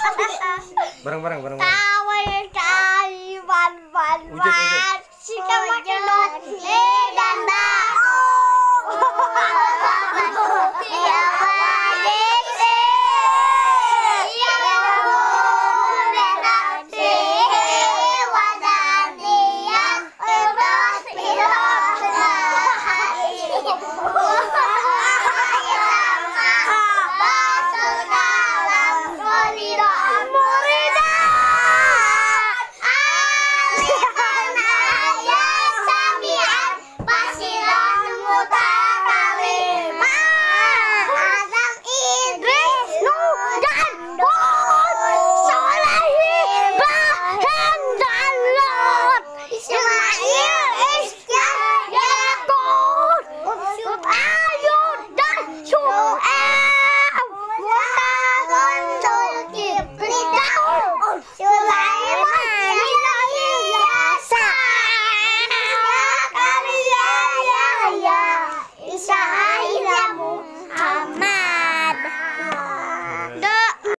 Bareng bareng bareng. bareng. Tawa kali ban ban ban. Sika makan Eh, danda. 좋.